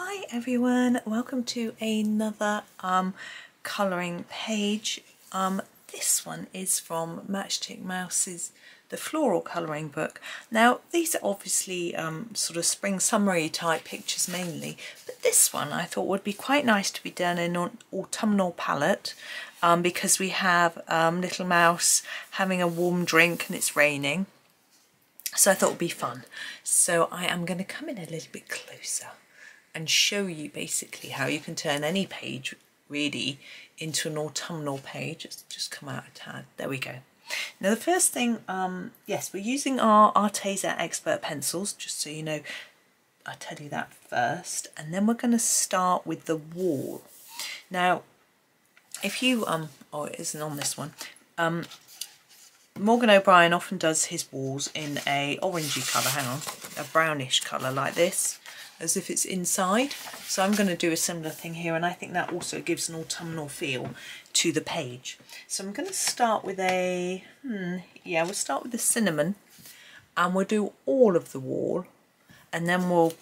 Hi everyone, welcome to another um, colouring page. Um, this one is from Matchstick Mouse's The Floral Colouring Book. Now these are obviously um, sort of spring summery type pictures mainly, but this one I thought would be quite nice to be done in an autumnal palette um, because we have um, Little Mouse having a warm drink and it's raining. So I thought it would be fun. So I am going to come in a little bit closer and show you basically how you can turn any page really into an autumnal page. It's just come out a tad. There we go. Now the first thing, um, yes, we're using our Arteza Expert pencils, just so you know, I'll tell you that first. And then we're going to start with the wall. Now, if you, um, oh it isn't on this one, um, Morgan O'Brien often does his walls in a orangey colour, hang on, a brownish colour like this as if it's inside. So I'm going to do a similar thing here and I think that also gives an autumnal feel to the page. So I'm going to start with a, hmm, yeah, we'll start with the cinnamon and we'll do all of the wall and then we'll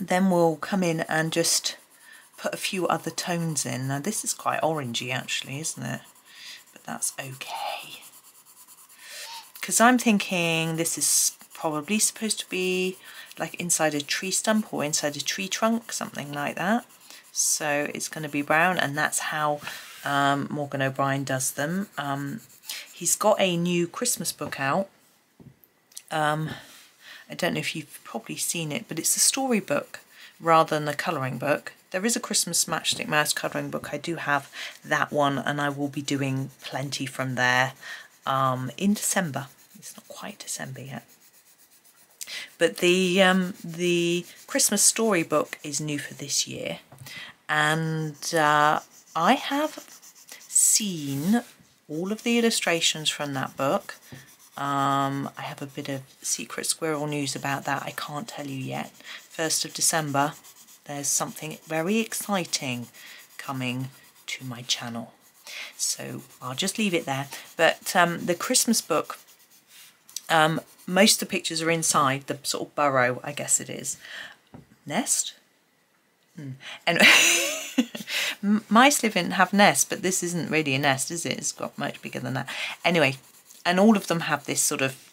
then we'll come in and just put a few other tones in. Now this is quite orangey actually, isn't it? But that's okay. Because I'm thinking this is probably supposed to be like inside a tree stump or inside a tree trunk, something like that. So it's going to be brown and that's how um, Morgan O'Brien does them. Um, he's got a new Christmas book out. Um, I don't know if you've probably seen it, but it's a storybook rather than a colouring book. There is a Christmas Matchstick Mouse colouring book. I do have that one and I will be doing plenty from there um, in December. It's not quite December yet. But the um, the Christmas storybook is new for this year, and uh, I have seen all of the illustrations from that book. Um, I have a bit of secret squirrel news about that. I can't tell you yet. First of December, there's something very exciting coming to my channel. So I'll just leave it there. But um, the Christmas book um, most of the pictures are inside the sort of burrow, I guess it is. Nest? Hmm. And mice live in have nests, but this isn't really a nest, is it? It's got much bigger than that. Anyway, and all of them have this sort of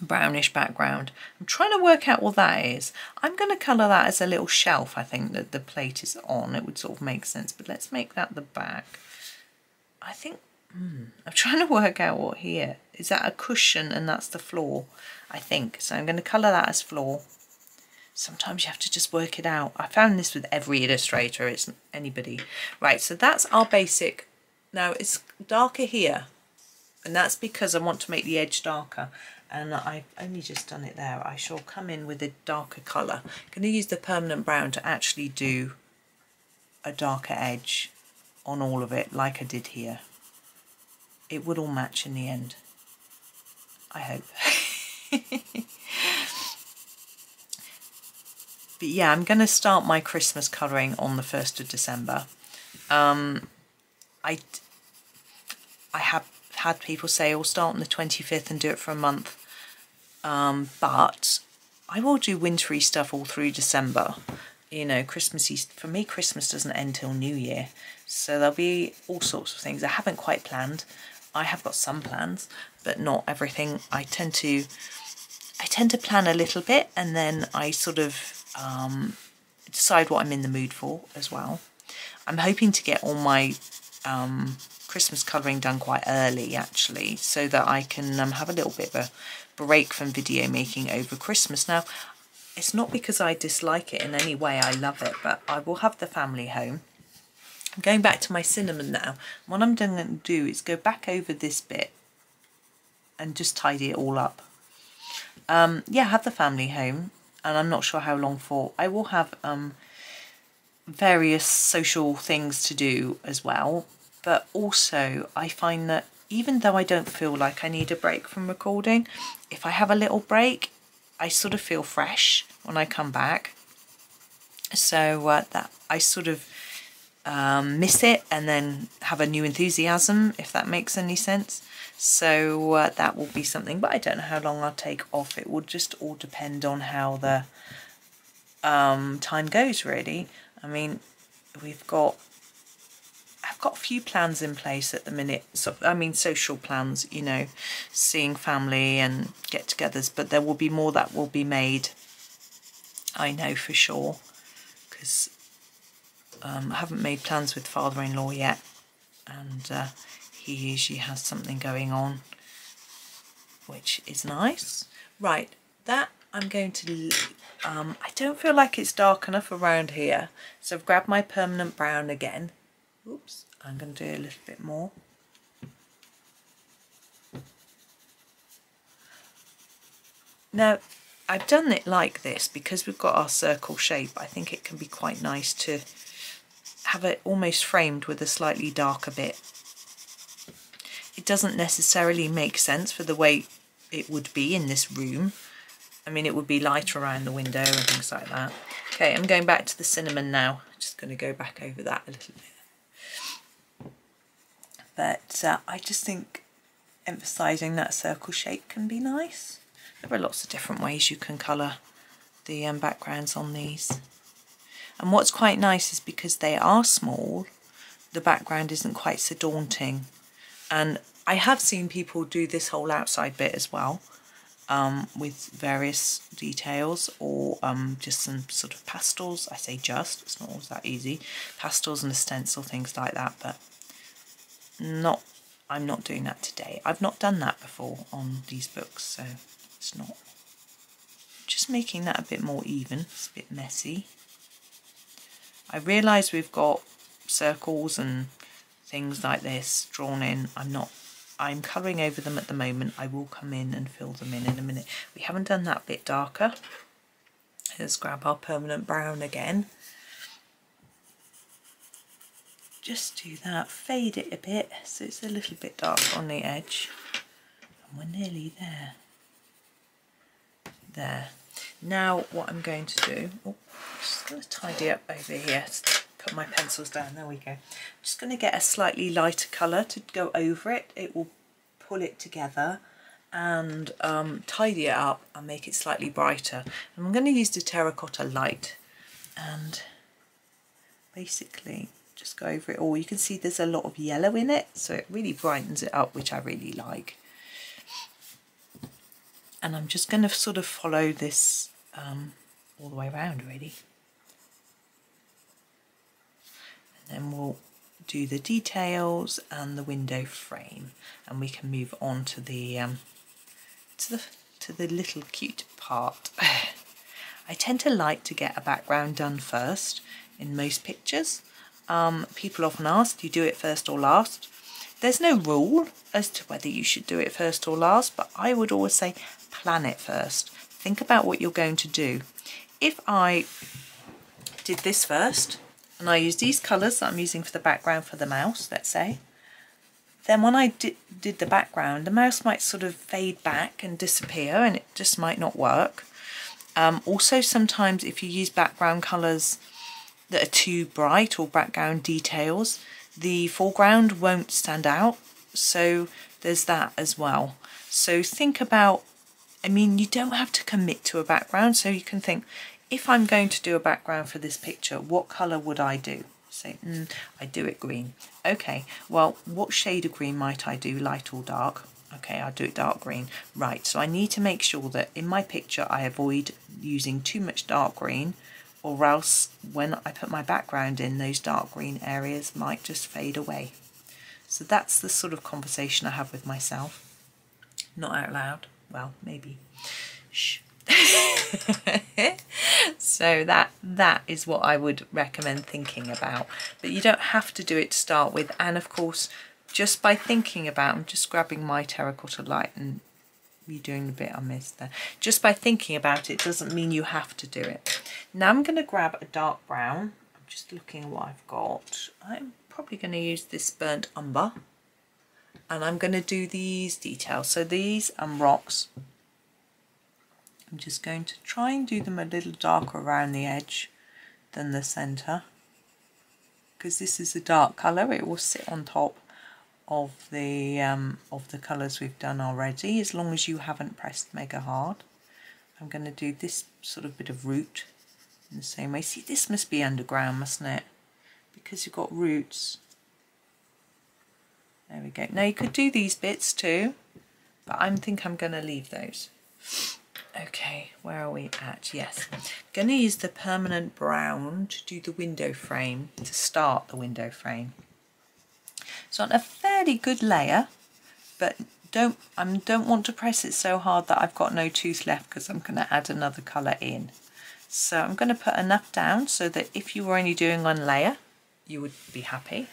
brownish background. I'm trying to work out what that is. I'm going to colour that as a little shelf, I think, that the plate is on. It would sort of make sense, but let's make that the back. I think Hmm. I'm trying to work out what here. Is that a cushion and that's the floor, I think. So I'm going to colour that as floor. Sometimes you have to just work it out. I found this with every illustrator, it's anybody. Right, so that's our basic. Now it's darker here, and that's because I want to make the edge darker. And I've only just done it there. I shall come in with a darker colour. I'm going to use the permanent brown to actually do a darker edge on all of it like I did here it would all match in the end. I hope. but yeah, I'm going to start my Christmas colouring on the 1st of December. Um, I, I have had people say, "I'll oh, start on the 25th and do it for a month." Um, but I will do wintry stuff all through December. You know, Christmassy, for me, Christmas doesn't end till New Year. So there'll be all sorts of things I haven't quite planned. I have got some plans, but not everything. I tend to I tend to plan a little bit and then I sort of um, decide what I'm in the mood for as well. I'm hoping to get all my um, Christmas colouring done quite early actually so that I can um, have a little bit of a break from video making over Christmas. Now it's not because I dislike it in any way, I love it, but I will have the family home I'm going back to my cinnamon now. What I'm going to do is go back over this bit and just tidy it all up. Um, yeah, have the family home and I'm not sure how long for. I will have um, various social things to do as well, but also I find that even though I don't feel like I need a break from recording, if I have a little break, I sort of feel fresh when I come back. So uh, that I sort of um, miss it and then have a new enthusiasm, if that makes any sense. So uh, that will be something, but I don't know how long I'll take off. It will just all depend on how the um, time goes really. I mean, we've got I've got a few plans in place at the minute. So I mean, social plans, you know, seeing family and get-togethers, but there will be more that will be made. I know for sure, because um, I haven't made plans with father-in-law yet, and uh, he usually has something going on, which is nice. Right, that I'm going to um, I don't feel like it's dark enough around here so I've grabbed my permanent brown again. Oops I'm going to do a little bit more. Now I've done it like this because we've got our circle shape. I think it can be quite nice to have it almost framed with a slightly darker bit it doesn't necessarily make sense for the way it would be in this room I mean, it would be lighter around the window and things like that. Okay, I'm going back to the cinnamon now. Just going to go back over that a little bit. But uh, I just think emphasising that circle shape can be nice. There are lots of different ways you can colour the um, backgrounds on these. And what's quite nice is because they are small, the background isn't quite so daunting. And I have seen people do this whole outside bit as well um, with various details or um, just some sort of pastels. I say just, it's not always that easy. Pastels and a stencil, things like that, but not. I'm not doing that today. I've not done that before on these books, so it's not. Just making that a bit more even. It's a bit messy. I realise we've got circles and mm. things like this drawn in. I'm not I'm colouring over them at the moment. I will come in and fill them in in a minute. We haven't done that bit darker. Let's grab our permanent brown again. Just do that, fade it a bit so it's a little bit dark on the edge. And we're nearly there. There. Now what I'm going to do, oh, just going to tidy up over here put my pencils down, there we go. I'm just going to get a slightly lighter colour to go over it. It will pull it together and um, tidy it up and make it slightly brighter. And I'm going to use the terracotta light and basically just go over it all. You can see there's a lot of yellow in it, so it really brightens it up, which I really like. And I'm just going to sort of follow this um, all the way around, really. And then we'll do the details and the window frame and we can move on to the um, to the to the little cute part. I tend to like to get a background done first in most pictures. Um, people often ask, do you do it first or last? There's no rule as to whether you should do it first or last, but I would always say plan it first. Think about what you're going to do. If I did this first, and I use these colours that I'm using for the background for the mouse, let's say, then when I did, did the background, the mouse might sort of fade back and disappear and it just might not work. Um, also, sometimes if you use background colours that are too bright or background details, the foreground won't stand out. So there's that as well. So think about, I mean, you don't have to commit to a background. So you can think, if I'm going to do a background for this picture, what colour would I do? Say, mm, I do it green. Okay, well, what shade of green might I do, light or dark? Okay, I'll do it dark green. Right, so I need to make sure that in my picture I avoid using too much dark green or else when I put my background in, those dark green areas might just fade away. So that's the sort of conversation I have with myself. Not out loud. Well, maybe. Shh. so that that is what I would recommend thinking about. But you don't have to do it to start with. And of course, just by thinking about, I'm just grabbing my terracotta light and you doing the bit I missed there. Just by thinking about it doesn't mean you have to do it. Now I'm going to grab a dark brown. I'm just looking at what I've got. I'm probably going to use this burnt umber. And I'm going to do these details. So these and rocks I'm just going to try and do them a little darker around the edge than the centre because this is a dark colour it will sit on top of the um, of the colours we've done already as long as you haven't pressed mega hard I'm going to do this sort of bit of root in the same way. See, this must be underground, mustn't it? Because you've got roots. There we go. Now you could do these bits too, but I think I'm going to leave those. Okay, where are we at? Yes, going to use the permanent brown to do the window frame, to start the window frame. So on a fairly good layer, but don't I don't want to press it so hard that I've got no tooth left because I'm going to add another colour in. So I'm going to put enough down so that if you were only doing one layer, you would be happy.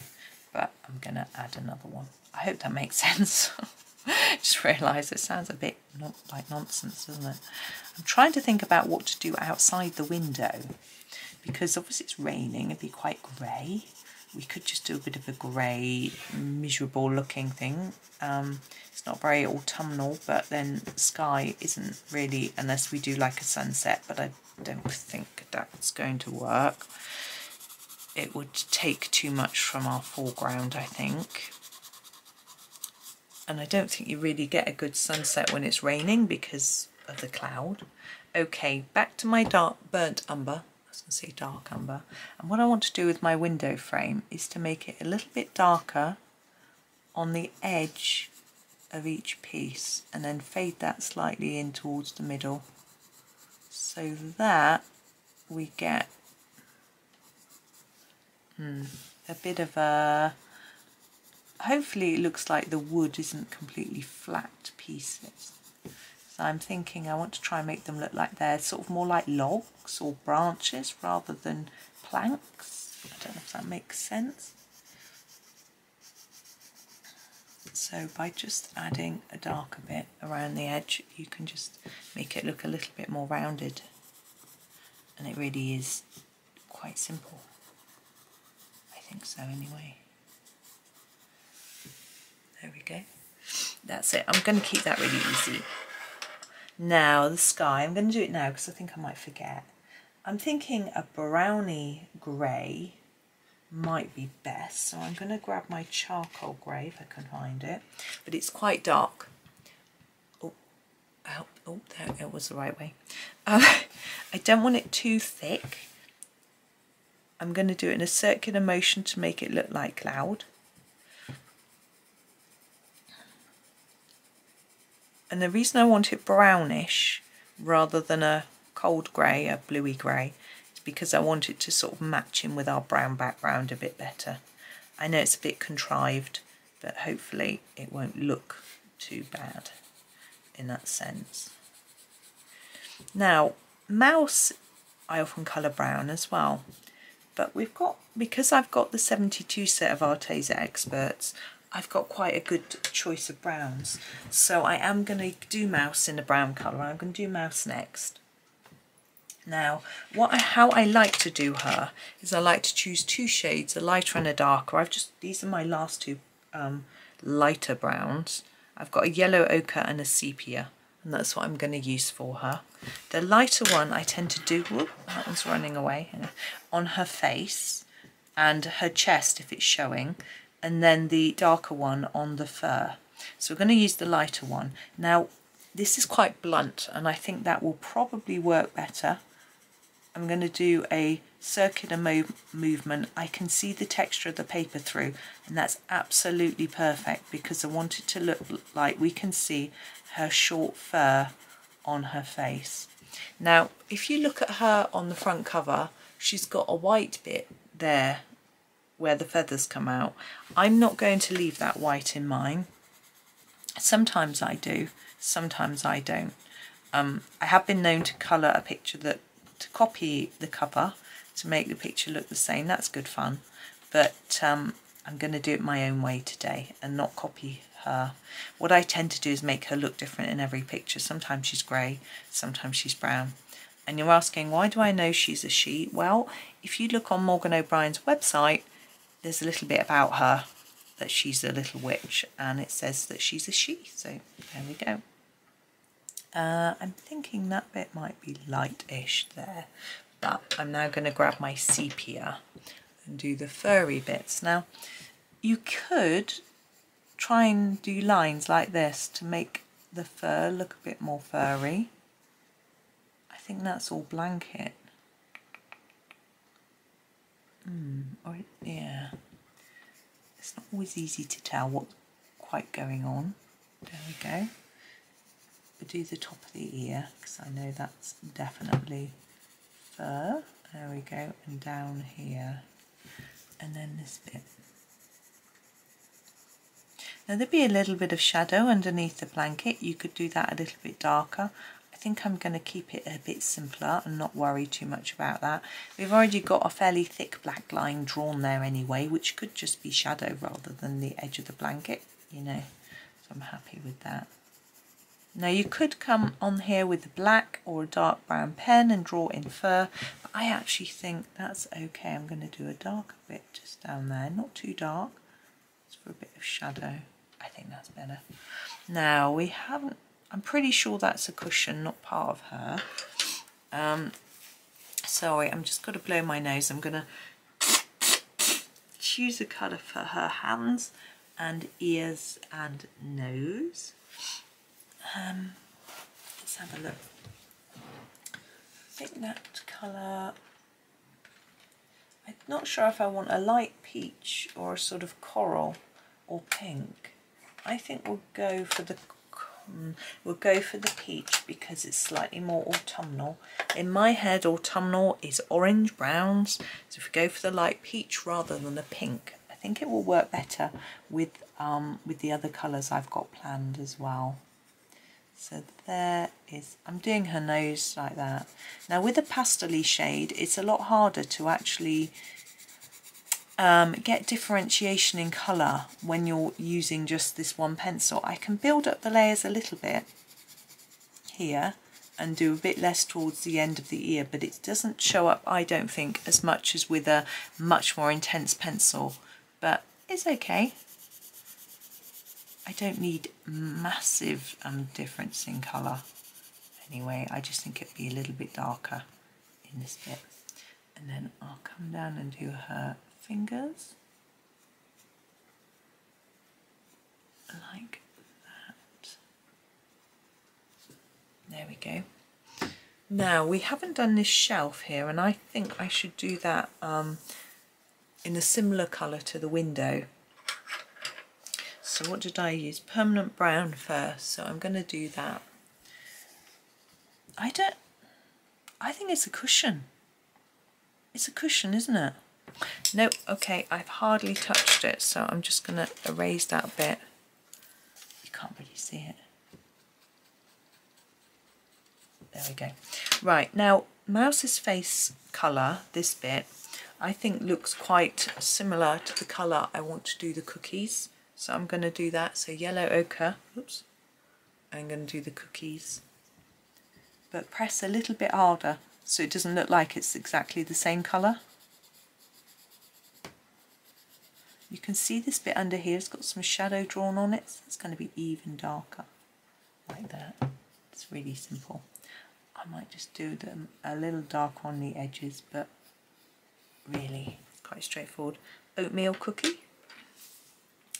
But I'm going to add another one. I hope that makes sense. Just realised it sounds a bit not like nonsense, doesn't it? I'm trying to think about what to do outside the window because obviously it's raining, it'd be quite grey. We could just do a bit of a grey, miserable looking thing. Um, it's not very autumnal, but then sky isn't really, unless we do like a sunset, but I don't think that's going to work. It would take too much from our foreground, I think. And I don't think you really get a good sunset when it's raining because of the cloud. Okay, back to my dark burnt umber. Say dark umber. And what I want to do with my window frame is to make it a little bit darker on the edge of each piece and then fade that slightly in towards the middle so that we get hmm, a bit of a hopefully it looks like the wood isn't completely flat pieces so I'm thinking I want to try and make them look like they're sort of more like logs or branches rather than planks I don't know if that makes sense So by just adding a darker bit around the edge, you can just make it look a little bit more rounded. And it really is quite simple. I think so anyway. There we go. That's it. I'm going to keep that really easy. Now the sky, I'm going to do it now because I think I might forget. I'm thinking a browny grey might be best. So I'm going to grab my charcoal grey if I can find it. But it's quite dark. Oh, oh, oh there it was the right way. Um, I don't want it too thick. I'm going to do it in a circular motion to make it look like cloud. And the reason I want it brownish rather than a cold grey, a bluey grey, is because I want it to sort of match in with our brown background a bit better. I know it's a bit contrived, but hopefully it won't look too bad in that sense. Now, mouse I often colour brown as well, but we've got, because I've got the 72 set of Arteza Experts, I've got quite a good choice of browns. So I am going to do mouse in a brown colour. I'm going to do mouse next. Now, what I, how I like to do her is I like to choose two shades, a lighter and a darker. I've just, these are my last two um, lighter browns. I've got a yellow ochre and a sepia, and that's what I'm going to use for her. The lighter one I tend to do, whoop, that one's running away, on her face and her chest if it's showing, and then the darker one on the fur. So we're going to use the lighter one. Now, this is quite blunt, and I think that will probably work better I'm going to do a circular movement. I can see the texture of the paper through and that's absolutely perfect because I want it to look like we can see her short fur on her face. Now if you look at her on the front cover she's got a white bit there where the feathers come out. I'm not going to leave that white in mine. Sometimes I do, sometimes I don't. Um, I have been known to colour a picture that to copy the cover to make the picture look the same. That's good fun. But um, I'm going to do it my own way today and not copy her. What I tend to do is make her look different in every picture. Sometimes she's grey, sometimes she's brown. And you're asking, why do I know she's a she? Well, if you look on Morgan O'Brien's website, there's a little bit about her, that she's a little witch, and it says that she's a she. So there we go. Uh, I'm thinking that bit might be light-ish there, but I'm now going to grab my sepia and do the furry bits. Now, you could try and do lines like this to make the fur look a bit more furry. I think that's all blanket. Hmm, or yeah, it's not always easy to tell what's quite going on. There we go. We'll do the top of the ear because I know that's definitely fur. There we go, and down here, and then this bit. Now there'd be a little bit of shadow underneath the blanket. You could do that a little bit darker. Think I'm going to keep it a bit simpler and not worry too much about that. We've already got a fairly thick black line drawn there anyway, which could just be shadow rather than the edge of the blanket, you know. So I'm happy with that. Now you could come on here with a black or a dark brown pen and draw in fur, but I actually think that's okay. I'm going to do a darker bit just down there, not too dark, just for a bit of shadow. I think that's better. Now we haven't, I'm pretty sure that's a cushion, not part of her. Um, sorry, I'm just going to blow my nose. I'm going to choose a colour for her hands and ears and nose. Um, let's have a look. I think that colour, I'm not sure if I want a light peach or a sort of coral or pink. I think we'll go for the we'll go for the peach because it's slightly more autumnal. In my head, autumnal is orange browns. So if we go for the light peach rather than the pink, I think it will work better with um, with the other colours I've got planned as well. So there is, I'm doing her nose like that. Now with a pastel shade, it's a lot harder to actually um, get differentiation in colour when you're using just this one pencil. I can build up the layers a little bit here and do a bit less towards the end of the ear, but it doesn't show up, I don't think, as much as with a much more intense pencil, but it's okay. I don't need massive um, difference in colour anyway, I just think it'd be a little bit darker in this bit. And then I'll come down and do her fingers like that. There we go. Now we haven't done this shelf here and I think I should do that um, in a similar colour to the window. So what did I use? Permanent brown first, so I'm going to do that. I don't, I think it's a cushion. It's a cushion, isn't it? No, okay, I've hardly touched it, so I'm just going to erase that bit. You can't really see it. There we go. Right, now, Mouse's face colour, this bit, I think looks quite similar to the colour I want to do the cookies. So I'm going to do that. So yellow ochre, oops, I'm going to do the cookies. But press a little bit harder so it doesn't look like it's exactly the same colour. You can see this bit under here, it's got some shadow drawn on it, so it's going to be even darker, like that. It's really simple. I might just do them a little dark on the edges, but really quite straightforward. Oatmeal cookie.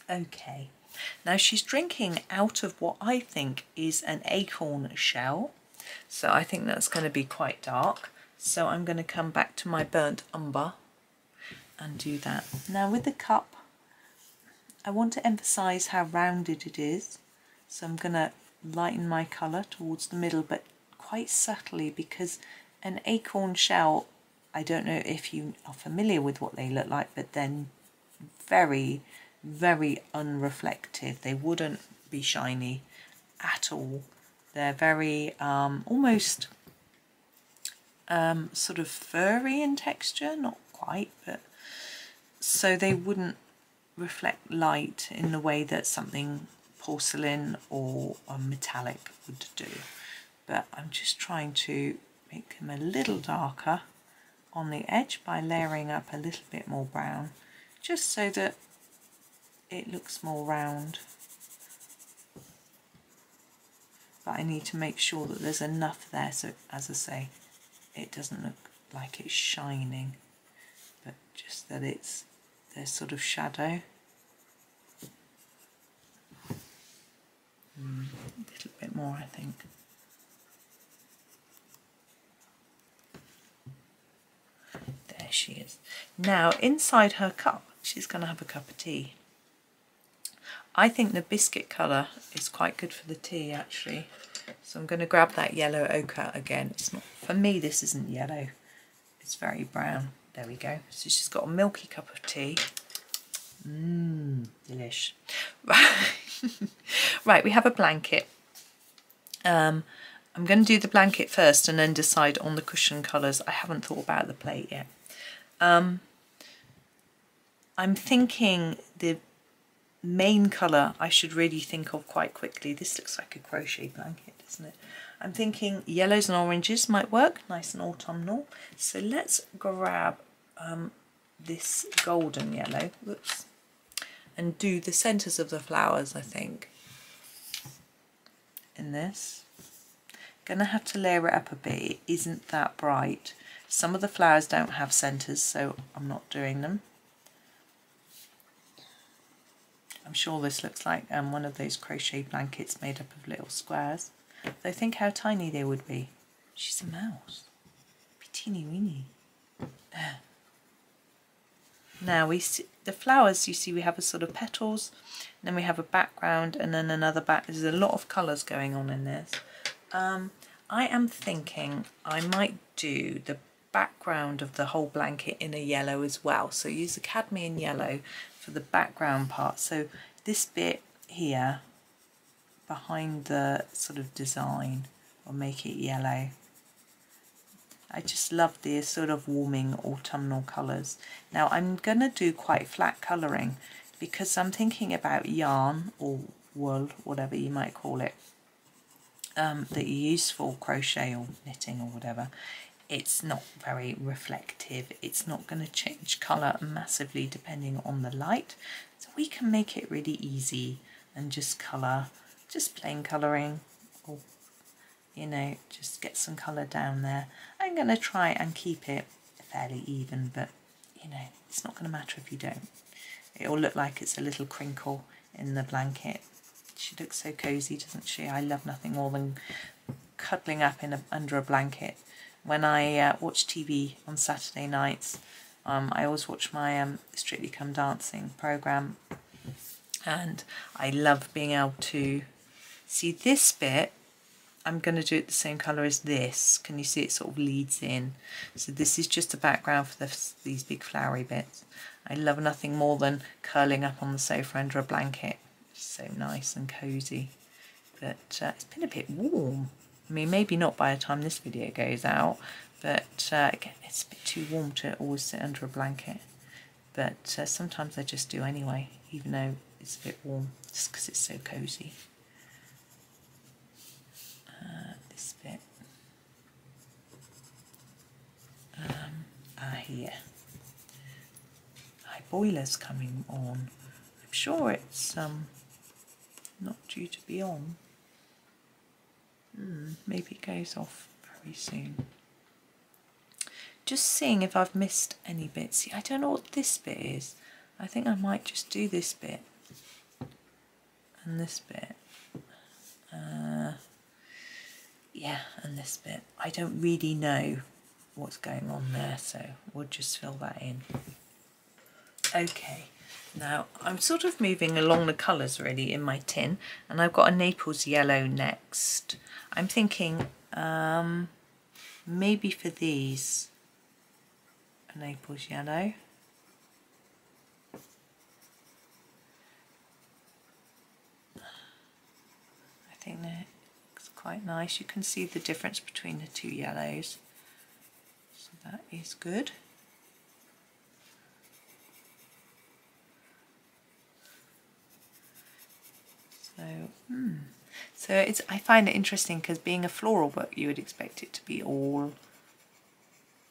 Okay, now she's drinking out of what I think is an acorn shell, so I think that's going to be quite dark. So I'm going to come back to my burnt umber and do that. Now with the cup, I want to emphasize how rounded it is. So I'm going to lighten my colour towards the middle, but quite subtly because an acorn shell, I don't know if you are familiar with what they look like, but then very, very unreflective. They wouldn't be shiny at all. They're very um, almost um, sort of furry in texture, not quite, but so they wouldn't reflect light in the way that something porcelain or um, metallic would do. But I'm just trying to make them a little darker on the edge by layering up a little bit more brown, just so that it looks more round. But I need to make sure that there's enough there so, as I say, it doesn't look like it's shining, but just that it's there's sort of shadow. Mm, a little bit more, I think. There There she is. Now inside her cup, she's going to have a cup of tea. I think the biscuit colour is quite good for the tea actually. So I'm going to grab that yellow ochre again. It's not For me this isn't yellow, it's very brown. There we go. So she's got a milky cup of tea. Mmm, delish. right, we have a blanket. Um, I'm going to do the blanket first and then decide on the cushion colours. I haven't thought about the plate yet. Um, I'm thinking the main colour I should really think of quite quickly. This looks like a crochet blanket, doesn't it? I'm thinking yellows and oranges might work, nice and autumnal. So let's grab um, this golden yellow, whoops, and do the centres of the flowers, I think, in this. Gonna have to layer it up a bit, it isn't that bright. Some of the flowers don't have centres, so I'm not doing them. I'm sure this looks like um, one of those crochet blankets made up of little squares. Though think how tiny they would be. She's a mouse. Be teeny weeny. Now we see the flowers, you see we have a sort of petals, then we have a background and then another back. There's a lot of colours going on in this. Um, I am thinking I might do the background of the whole blanket in a yellow as well. So use the cadmium yellow for the background part. So this bit here behind the sort of design I'll make it yellow. I just love the sort of warming autumnal colours. Now I'm going to do quite flat colouring because I'm thinking about yarn or wool, whatever you might call it, um, that you use for crochet or knitting or whatever. It's not very reflective. It's not going to change colour massively depending on the light. So we can make it really easy and just colour, just plain colouring or you know, just get some colour down there. I'm going to try and keep it fairly even, but, you know, it's not going to matter if you don't. It'll look like it's a little crinkle in the blanket. She looks so cosy, doesn't she? I love nothing more than cuddling up in a, under a blanket. When I uh, watch TV on Saturday nights, um, I always watch my um, Strictly Come Dancing programme and I love being able to see this bit I'm going to do it the same colour as this. Can you see it sort of leads in? So this is just a background for the, these big flowery bits. I love nothing more than curling up on the sofa under a blanket. It's so nice and cosy. But uh, it's been a bit warm. I mean, maybe not by the time this video goes out, but uh, it's a bit too warm to always sit under a blanket. But uh, sometimes I just do anyway, even though it's a bit warm, just because it's so cosy. this bit. Um, ah, here. My boiler's coming on. I'm sure it's um not due to be on. Hmm, maybe it goes off very soon. Just seeing if I've missed any bits. See, I don't know what this bit is. I think I might just do this bit and this bit. Uh, yeah, and this bit. I don't really know what's going on there, so we'll just fill that in. Okay, now I'm sort of moving along the colours really in my tin, and I've got a Naples yellow next. I'm thinking um, maybe for these, a Naples yellow. I think that looks quite nice. You can see the difference between the two yellows. That is good. So, hmm. So it's I find it interesting because being a floral book, you would expect it to be all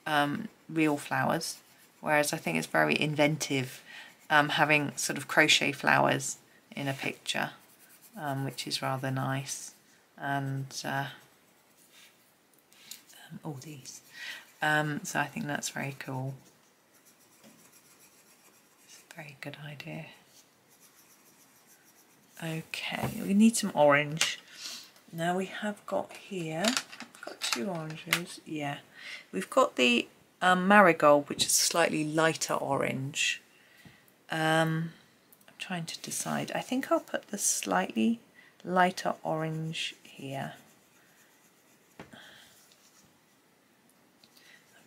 um, real flowers, whereas I think it's very inventive um, having sort of crochet flowers in a picture, um, which is rather nice and uh, um, all these. Um, so I think that's very cool. It's a very good idea. Okay, we need some orange. Now we have got here, I've got two oranges, yeah. We've got the um, Marigold, which is slightly lighter orange. Um, I'm trying to decide. I think I'll put the slightly lighter orange here.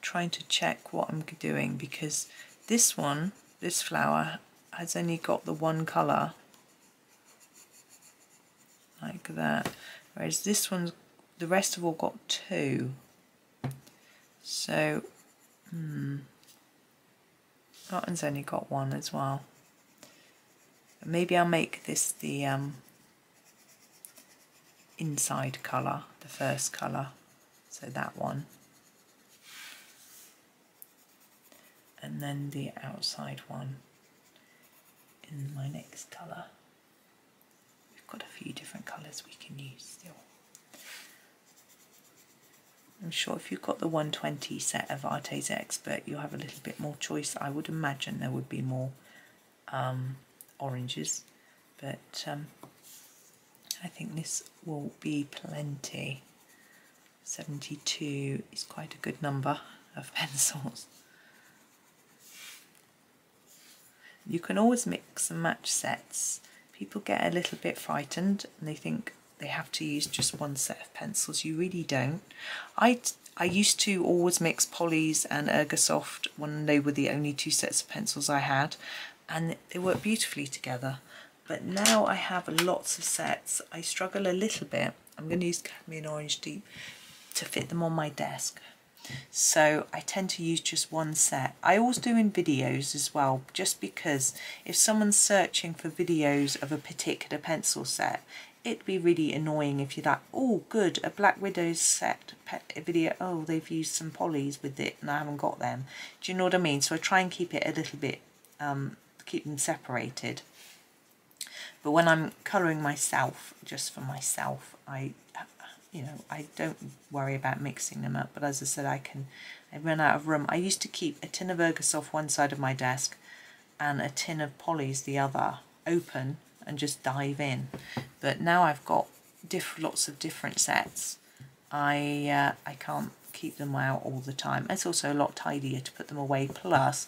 Trying to check what I'm doing because this one, this flower, has only got the one colour. Like that. Whereas this one's the rest have all got two. So hmm. That one's only got one as well. Maybe I'll make this the um, inside colour the first colour. So that one and then the outside one in my next colour. We've got a few different colours we can use still. I'm sure if you've got the 120 set of Arteza Expert, you'll have a little bit more choice. I would imagine there would be more um, oranges, but um, I think this will be plenty. 72 is quite a good number of pencils. You can always mix and match sets. People get a little bit frightened and they think they have to use just one set of pencils. You really don't. I, I used to always mix Polly's and Ergosoft when they were the only two sets of pencils I had and they work beautifully together. But now I have lots of sets. I struggle a little bit. I'm going to use Cadmium Orange Deep to fit them on my desk so I tend to use just one set. I always do in videos as well just because if someone's searching for videos of a particular pencil set it'd be really annoying if you're like oh good a Black Widows set video oh they've used some polys with it and I haven't got them. Do you know what I mean? So I try and keep it a little bit um, keep them separated. But when I'm colouring myself just for myself I you know, I don't worry about mixing them up. But as I said, I can, I run out of room. I used to keep a tin of Ergosoft one side of my desk and a tin of Polly's the other open and just dive in. But now I've got diff lots of different sets. I uh, I can't keep them out all the time. It's also a lot tidier to put them away. Plus,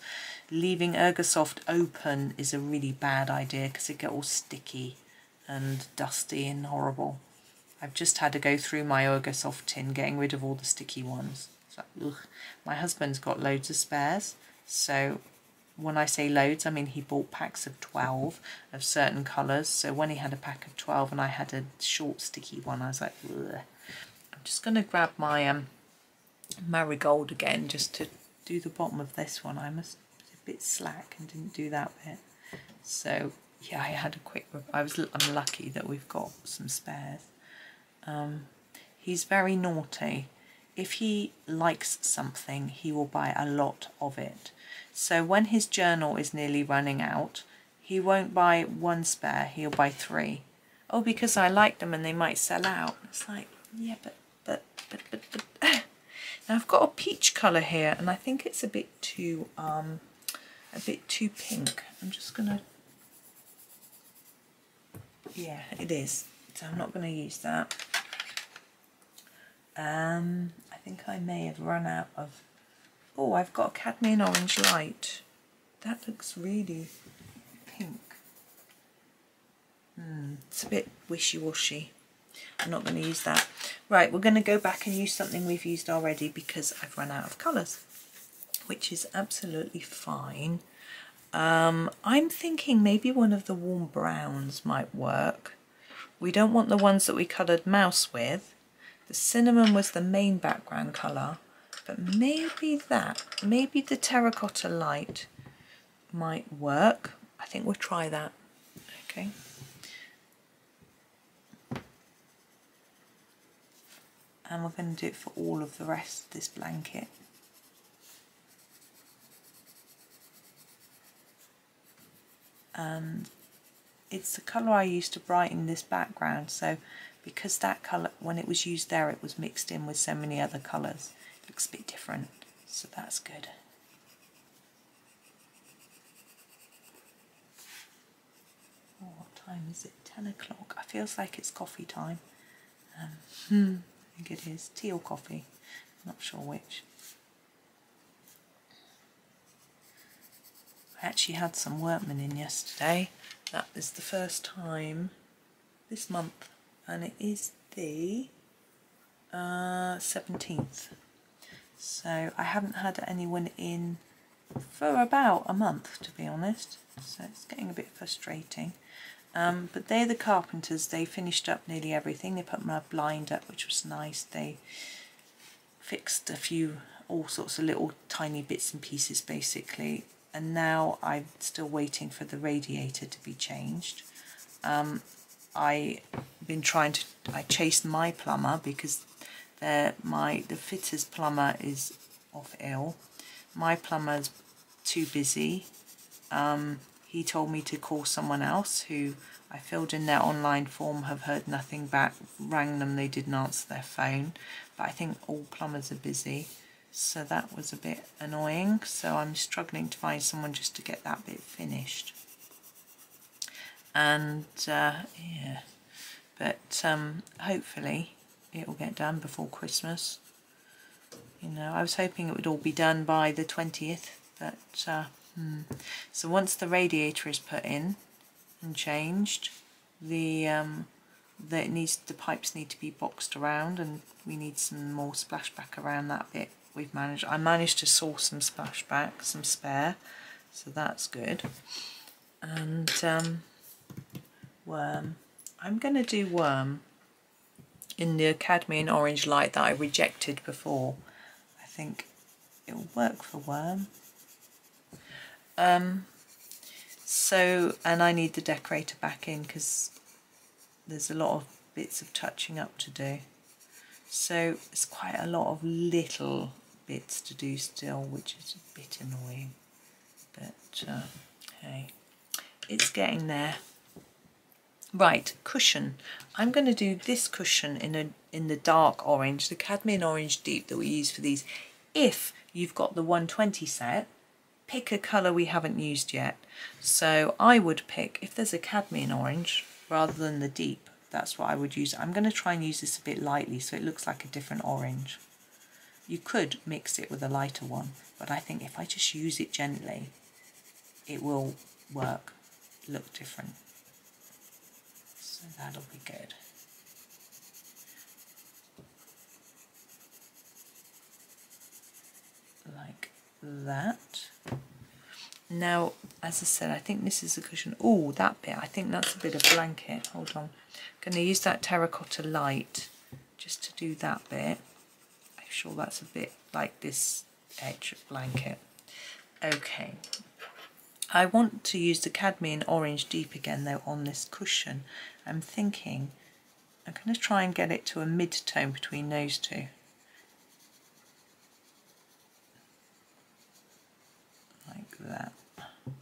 leaving Ergosoft open is a really bad idea because it get all sticky and dusty and horrible. I've just had to go through my Ergosoft tin, getting rid of all the sticky ones. My husband's got loads of spares, so when I say loads, I mean he bought packs of 12 of certain colours. So when he had a pack of 12 and I had a short sticky one, I was like, Ugh. I'm just going to grab my um, marigold again just to do the bottom of this one. I must a bit slack and didn't do that bit. So yeah, I had a quick, I was, I'm lucky that we've got some spares. Um, he's very naughty. If he likes something, he will buy a lot of it. So when his journal is nearly running out, he won't buy one spare, he'll buy three. Oh, because I like them and they might sell out. It's like, yeah, but, but, but, but, but. now I've got a peach colour here and I think it's a bit too, um, a bit too pink. I'm just going to, yeah, it is. So I'm not going to use that. Um, I think I may have run out of... Oh, I've got a cadmium orange light. That looks really pink. Hmm, it's a bit wishy-washy. I'm not going to use that. Right, we're going to go back and use something we've used already because I've run out of colours, which is absolutely fine. Um, I'm thinking maybe one of the warm browns might work. We don't want the ones that we coloured mouse with. The cinnamon was the main background colour, but maybe that, maybe the terracotta light might work. I think we'll try that. Okay. And we're going to do it for all of the rest of this blanket. And it's the colour I used to brighten this background so because that colour when it was used there it was mixed in with so many other colours. It looks a bit different so that's good. Oh, what time is it? 10 o'clock. I feels like it's coffee time. Um, hmm, I think it is. Tea or coffee? I'm not sure which. I actually had some workmen in yesterday. That is the first time this month and it is the uh, 17th. So I haven't had anyone in for about a month to be honest. So it's getting a bit frustrating. Um, but they're the carpenters. They finished up nearly everything. They put my blind up, which was nice. They fixed a few, all sorts of little tiny bits and pieces basically. And now I'm still waiting for the radiator to be changed. Um, I've been trying to, I chased my plumber because my the fitter's plumber is off ill. My plumber's too busy. Um, he told me to call someone else who I filled in their online form, have heard nothing back, rang them, they didn't answer their phone. But I think all plumbers are busy. So that was a bit annoying. So I'm struggling to find someone just to get that bit finished. And uh, yeah, but um, hopefully it will get done before Christmas. You know, I was hoping it would all be done by the 20th, but uh, hmm. so once the radiator is put in and changed, the um, the needs the pipes need to be boxed around, and we need some more splashback around that bit. We've managed. I managed to source some splashback, some spare, so that's good. And um, worm. I'm going to do worm in the cadmium orange light that I rejected before. I think it will work for worm. Um, so, and I need the decorator back in because there's a lot of bits of touching up to do. So it's quite a lot of little bits to do still, which is a bit annoying. But uh, hey, it's getting there. Right, cushion. I'm going to do this cushion in a in the dark orange, the cadmium orange deep that we use for these. If you've got the 120 set, pick a colour we haven't used yet. So I would pick, if there's a cadmium orange, rather than the deep, that's what I would use. I'm going to try and use this a bit lightly so it looks like a different orange. You could mix it with a lighter one, but I think if I just use it gently, it will work, look different. That'll be good. Like that. Now, as I said, I think this is a cushion. Oh, that bit, I think that's a bit of blanket. Hold on. I'm going to use that terracotta light just to do that bit. I'm sure that's a bit like this edge blanket. Okay, I want to use the cadmium orange deep again though on this cushion. I'm thinking I'm going to try and get it to a mid-tone between those two. Like that. And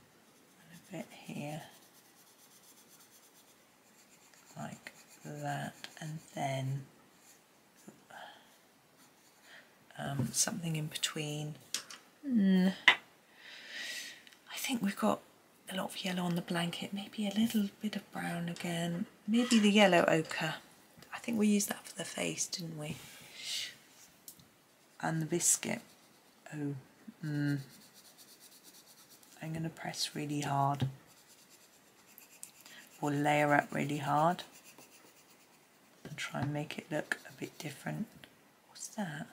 a bit here. Like that. And then um, something in between. Mm think we've got a lot of yellow on the blanket, maybe a little bit of brown again, maybe the yellow ochre. I think we used that for the face, didn't we? And the biscuit. Oh, mm. I'm going to press really hard or layer up really hard and try and make it look a bit different. What's that?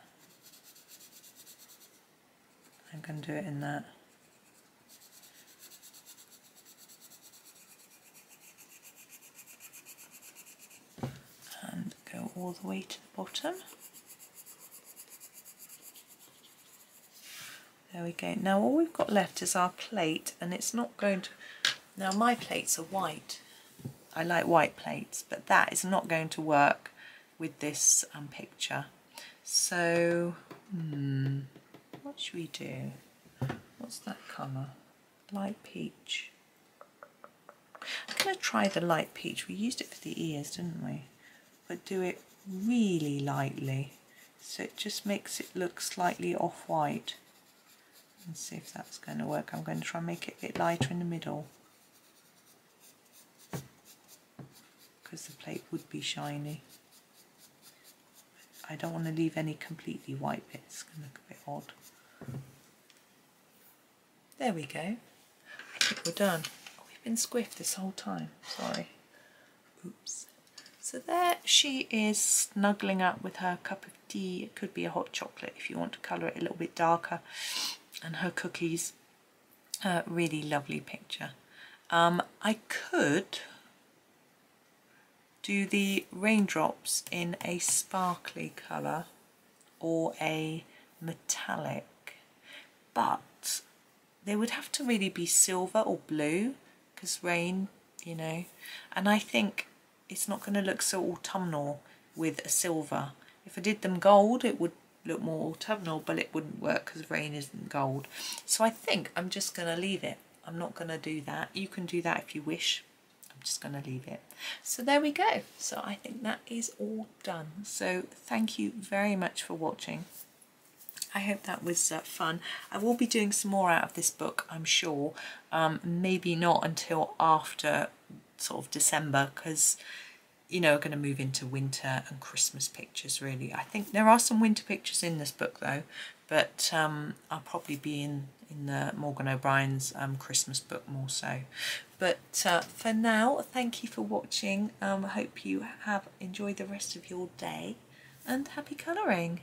I'm going to do it in that. All the way to the bottom. There we go. Now all we've got left is our plate and it's not going to... Now my plates are white. I like white plates, but that is not going to work with this um, picture. So, hmm, what should we do? What's that colour? Light peach. I'm going to try the light peach. We used it for the ears, didn't we? But do it really lightly so it just makes it look slightly off-white and see if that's going to work. I'm going to try and make it a bit lighter in the middle because the plate would be shiny. I don't want to leave any completely white bits, it's going to look a bit odd. There we go. I think we're done. Oh, we've been squiffed this whole time. Sorry. Oops. So there she is snuggling up with her cup of tea. It could be a hot chocolate if you want to colour it a little bit darker. And her cookies. A really lovely picture. Um, I could do the raindrops in a sparkly colour or a metallic but they would have to really be silver or blue because rain you know and I think it's not going to look so autumnal with a silver. If I did them gold it would look more autumnal but it wouldn't work because rain isn't gold. So I think I'm just going to leave it. I'm not going to do that. You can do that if you wish. I'm just going to leave it. So there we go. So I think that is all done. So thank you very much for watching. I hope that was uh, fun. I will be doing some more out of this book, I'm sure. Um, maybe not until after sort of December because, you know, we're going to move into winter and Christmas pictures really. I think there are some winter pictures in this book though, but um, I'll probably be in, in the Morgan O'Brien's um, Christmas book more so. But uh, for now, thank you for watching. Um, I hope you have enjoyed the rest of your day and happy colouring.